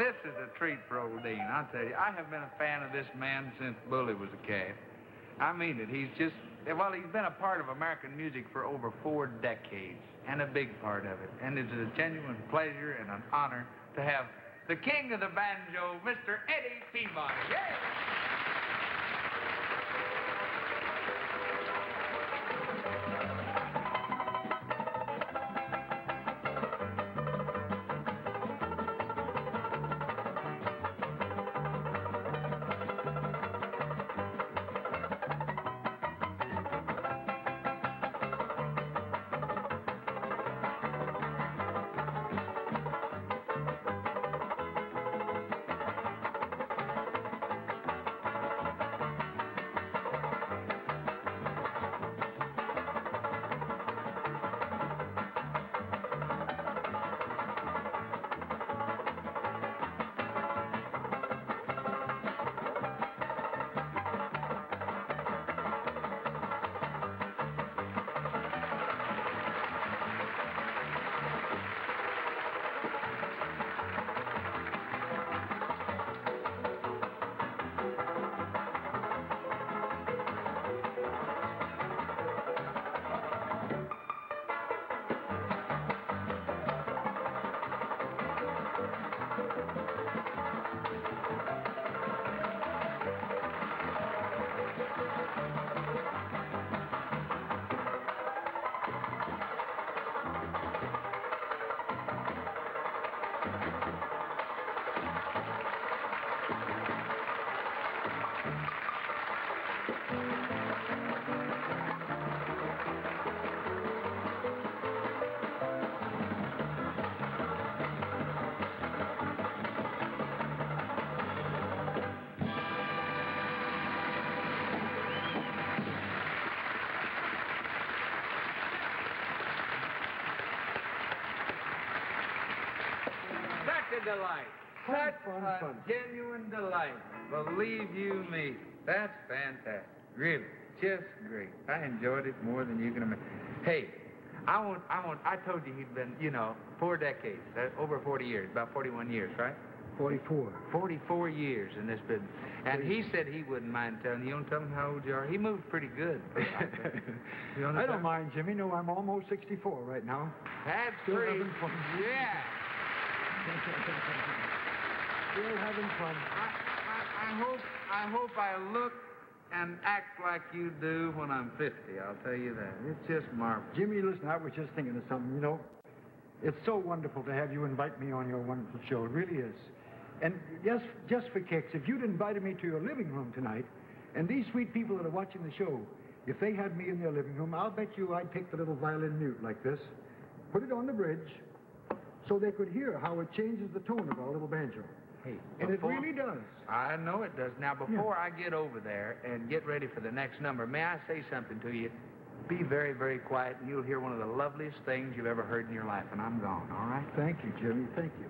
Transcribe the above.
this is a treat for old Dean. I'll tell you, I have been a fan of this man since Bully was a calf. I mean it. He's just, well, he's been a part of American music for over four decades, and a big part of it. And it's a genuine pleasure and an honor to have the king of the banjo, Mr. Eddie Peabody. A delight. Fun, Such fun, a fun. genuine delight. Believe you me. That's fantastic. Really. Just great. I enjoyed it more than you can imagine. Hey, I won't, I won't, I told you he'd been, you know, four decades, uh, over 40 years, about 41 years, right? 44. 44 years in this business. And he said he wouldn't mind telling you. To tell him how old you are? He moved pretty good. I don't mind, Jimmy. No, I'm almost 64 right now. That's Still great. Yeah. Still having fun. I, I, I hope I hope I look and act like you do when I'm 50. I'll tell you that. It's just marvelous. Jimmy, listen, I was just thinking of something. You know, it's so wonderful to have you invite me on your wonderful show. It really is. And just, just for kicks, if you'd invited me to your living room tonight, and these sweet people that are watching the show, if they had me in their living room, I'll bet you I'd take the little violin mute like this, put it on the bridge, so they could hear how it changes the tone of our little banjo. Hey, And it really does. I know it does. Now, before I get over there and get ready for the next number, may I say something to you? Be very, very quiet, and you'll hear one of the loveliest things you've ever heard in your life, and I'm gone, all right? Thank you, Jimmy. Thank you.